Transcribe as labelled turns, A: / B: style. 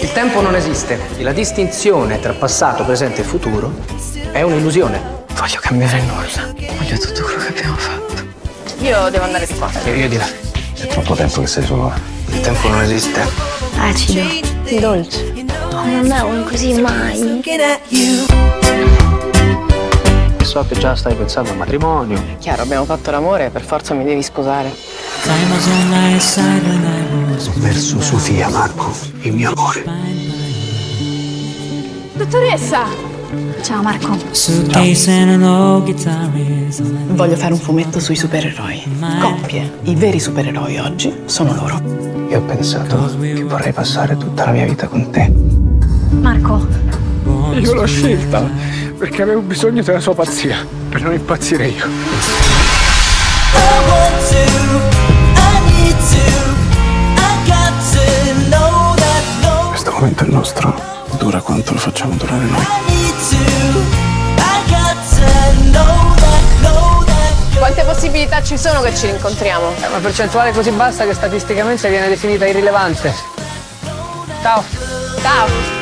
A: Il tempo non esiste e la distinzione tra passato, presente e futuro è un'illusione.
B: Voglio cambiare nulla. Voglio tutto quello che abbiamo fatto.
C: Io devo andare a scuola.
A: E io di là.
D: È troppo tempo che sei sola.
A: Il tempo non esiste.
E: Acido, dolce. No, non è un così mai.
A: So che già stai pensando al matrimonio.
C: Chiaro, abbiamo fatto l'amore, per forza mi devi sposare.
A: Verso Sofia, Marco, il mio amore.
C: Dottoressa!
E: Ciao Marco.
F: Voglio fare un fumetto sui supereroi. Coppie. I veri supereroi oggi sono loro.
A: Io ho pensato che vorrei passare tutta la mia vita con te.
E: Marco.
G: Io l'ho scelta perché avevo bisogno della sua pazzia, per non impazzire io. Questo momento è nostro, dura quanto lo facciamo durare noi.
C: Quante possibilità ci sono che ci rincontriamo?
A: È una percentuale così bassa che statisticamente viene definita irrilevante. Ciao.
C: Ciao!